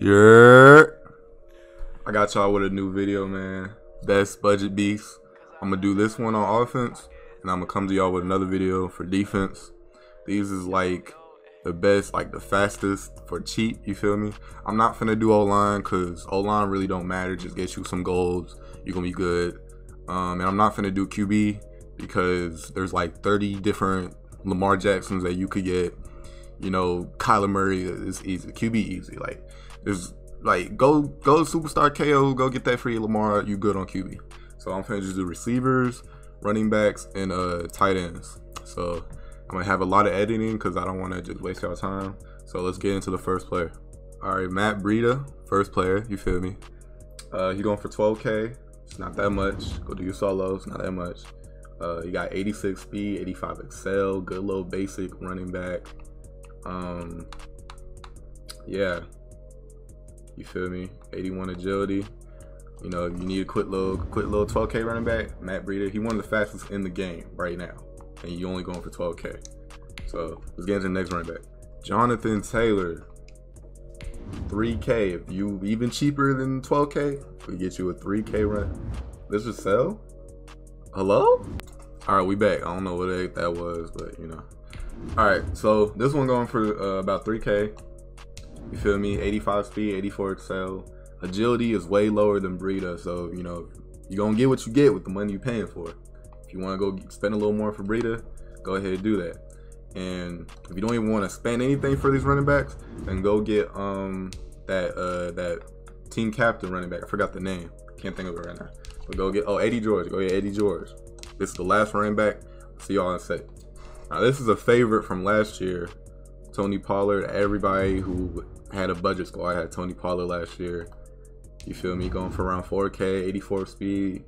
Yeah. I got y'all with a new video, man. Best budget beasts. I'm gonna do this one on offense, and I'm gonna come to y'all with another video for defense. These is like the best, like the fastest for cheap. You feel me? I'm not finna do O line because O line really don't matter. Just get you some goals. you're gonna be good. Um, and I'm not finna do QB because there's like 30 different Lamar Jacksons that you could get. You know, Kyler Murray is easy. QB easy. Like there's like go go superstar KO, go get that free Lamar. You good on QB. So I'm finna just do receivers, running backs, and uh tight ends. So I'm gonna have a lot of editing because I don't want to just waste y'all time. So let's get into the first player. All right, Matt Breida, first player. You feel me? Uh, he going for 12k. It's not that much. Go do your solos. Not that much. Uh, he got 86 speed, 85 excel, good little basic running back. Um, yeah, you feel me? 81 agility. You know, you need a quick little, quick little 12k running back, Matt Breida. He one of the fastest in the game right now, and you only going for 12k. So let's get into the next running back. Jonathan Taylor, 3k. If you even cheaper than 12k, we get you a 3k run. This is sell. Hello? All right, we back. I don't know what that was, but you know. All right, so this one going for uh, about 3k. You feel me? 85 speed, 84 excel. Agility is way lower than Breida, so you know you're gonna get what you get with the money you're paying for. If you want to go spend a little more for Breida, go ahead and do that. And if you don't even want to spend anything for these running backs, then go get um that uh that team captain running back. I forgot the name. Can't think of it right now. But go get oh Eddie George. Go get Eddie George. This is the last running back. See y'all in a sec. Now this is a favorite from last year. Tony Pollard. Everybody who had a budget squad I had Tony Pollard last year. You feel me? Going for around 4K, 84 speed,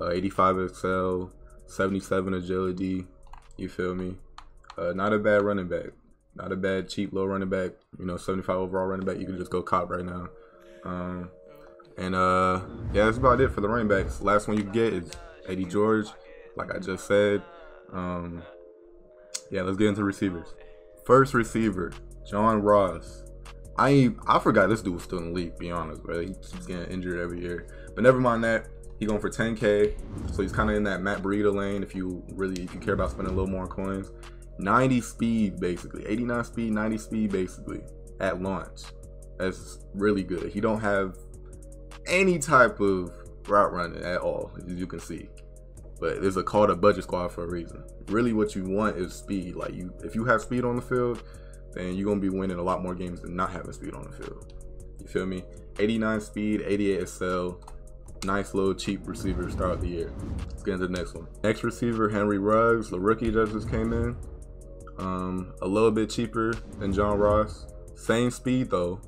uh, 85 excel, 77 agility. You feel me? Uh, not a bad running back. Not a bad cheap low running back. You know, 75 overall running back. You can just go cop right now. Um, and uh, yeah, that's about it for the running backs. Last one you get is Eddie George, like I just said. Um, yeah, let's get into receivers. First receiver, John Ross. I I forgot this dude was still in the league. Be honest, bro. He keeps getting injured every year. But never mind that. He going for 10k, so he's kind of in that Matt Breida lane. If you really if you care about spending a little more coins, 90 speed basically, 89 speed, 90 speed basically at launch. That's really good. He don't have any type of route running at all, as you can see. But there's a call to budget squad for a reason. Really, what you want is speed. Like you, if you have speed on the field, then you're gonna be winning a lot more games than not having speed on the field. You feel me? 89 speed, 88 SL, nice little cheap receiver to start the year. Let's get into the next one. Next receiver, Henry Ruggs, the rookie that just came in. Um, a little bit cheaper than John Ross. Same speed though.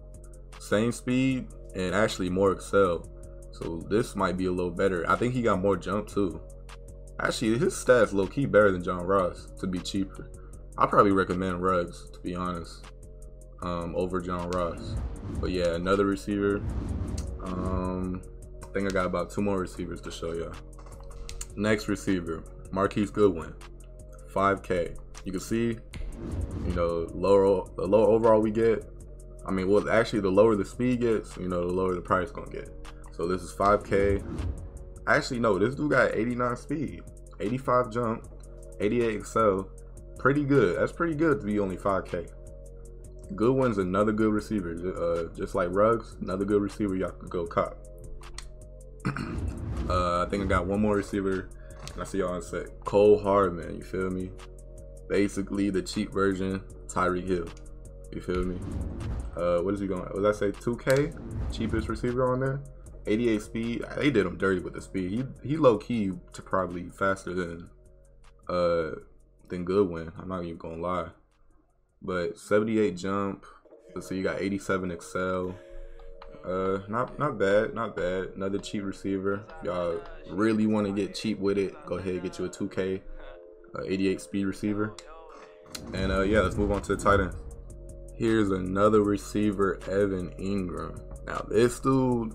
Same speed and actually more excel. So this might be a little better. I think he got more jump too. Actually, his stats low key better than John Ross to be cheaper. I probably recommend Ruggs to be honest, um, over John Ross. But yeah, another receiver. Um, I think I got about two more receivers to show y'all. Next receiver, Marquise Goodwin, 5K. You can see, you know, lower the lower overall we get. I mean, well, actually, the lower the speed gets, you know, the lower the price gonna get. So this is 5K. Actually, no, this dude got 89 speed, 85 jump, 88 excel, pretty good. That's pretty good to be only 5K. Goodwin's another good receiver. Uh, just like Ruggs, another good receiver y'all could go cop. uh, I think I got one more receiver. And I see y'all in set. Cole Hardman, you feel me? Basically the cheap version, Tyreek Hill. You feel me? Uh, what is he going? Was I say 2K? Cheapest receiver on there? 88 speed. They did him dirty with the speed. He he low key to probably faster than uh than Goodwin. I'm not even gonna lie. But 78 jump. So you got 87 excel. Uh, not not bad, not bad. Another cheap receiver. Y'all really want to get cheap with it? Go ahead, get you a 2K, uh, 88 speed receiver. And uh, yeah, let's move on to the tight end. Here's another receiver, Evan Engram. Now this dude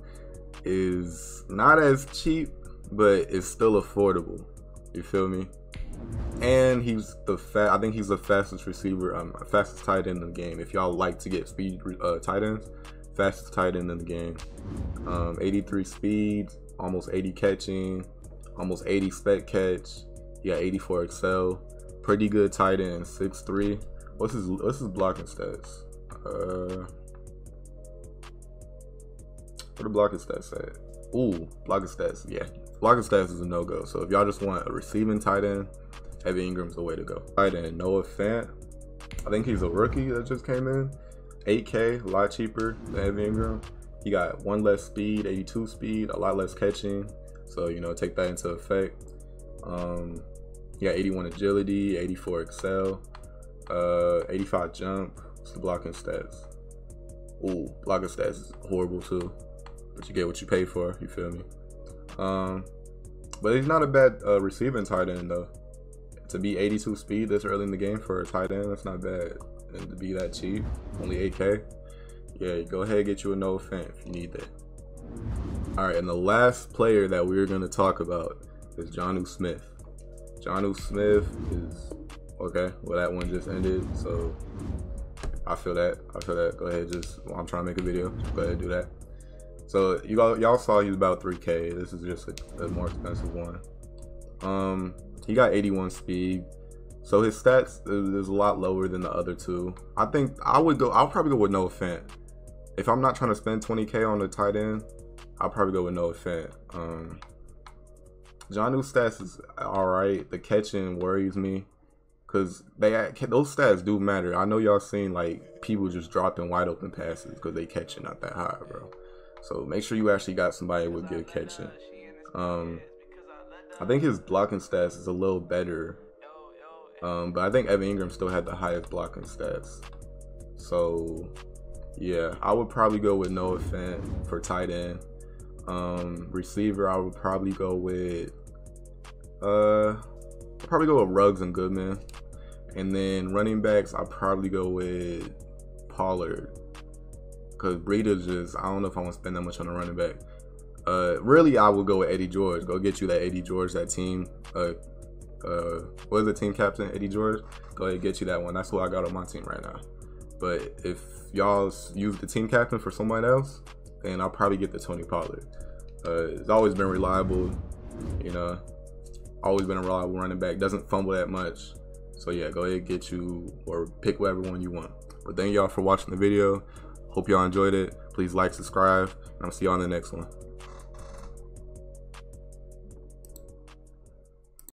is not as cheap, but it's still affordable. You feel me? and he's the fat. I think he's the fastest receiver, um, fastest tight end in the game. If y'all like to get speed uh, tight ends, fastest tight end in the game. Um, 83 speed, almost 80 catching, almost 80 spec catch. Yeah, 84 excel. Pretty good tight end, 6'3". What's his what's his blocking stats? Uh, what the blocking stats at? Ooh, blocking stats. Yeah, blocking stats is a no go. So if y'all just want a receiving tight end, Evan Engram's the way to go. Tight end Noah Fant. I think he's a rookie that just came in. 8K, a lot cheaper than Evan Engram. He got one less speed, 82 speed, a lot less catching. So, you know, take that into effect. Um, he got 81 agility, 84 excel, uh, 85 jump. What's the blocking stats? Ooh, blocking stats is horrible too. But you get what you pay for, you feel me? Um, but he's not a bad uh, receiving tight end though. To be 82 speed this early in the game for a tight end, that's not bad. And to be that cheap, only 8K. Yeah, go ahead get you a Noah Fant if you need that. All right, and the last player that we're going to talk about is Jonnu Smith. Jonnu Smith is okay. Well, that one just ended, so I feel that. I feel that. Go ahead, just I'm trying to make a video. Go ahead, do that. So you all y'all saw he's about 3K. This is just a, a more expensive one. Um, he got 81 speed. So his stats is, a lot lower than the other two. I think I would go. I'll probably go with Noah Fant. If I'm not trying to spend 20k on the tight end, I'll probably go with Noah Fant. Um, Jonnu stats is all right. The catching worries me because they those stats do matter. I know y'all seen like people just dropping wide open passes because they catching not that high, bro. So make sure you actually got somebody with good catching. Um, I think his blocking stats is a little better. Um, but I think Evan Engram still had the highest blocking stats. So yeah, I would probably go with Noah Fant for tight end. Um, receiver, I would probably go with uh I'd probably go with Ruggs and Goodman. And then running backs, I'd probably go with Pollard. Cause Breida just I don't know if I want to spend that much on a running back. Uh, really, I would go with Eddie George. Go get you that Eddie George, that team. Uh, uh, what is the team captain? Eddie George. Go ahead, and get you that one. That's who I got on my team right now. But if y'all use the team captain for someone else, then I'll probably get the Tony Pollard. Uh, it's always been reliable. You know, always been a reliable running back. Doesn't fumble that much. So yeah, go ahead get you or pick whatever one you want. But thank y'all for watching the video. Hope y'all enjoyed it. Please like, subscribe, and I'll see y'all on the next one.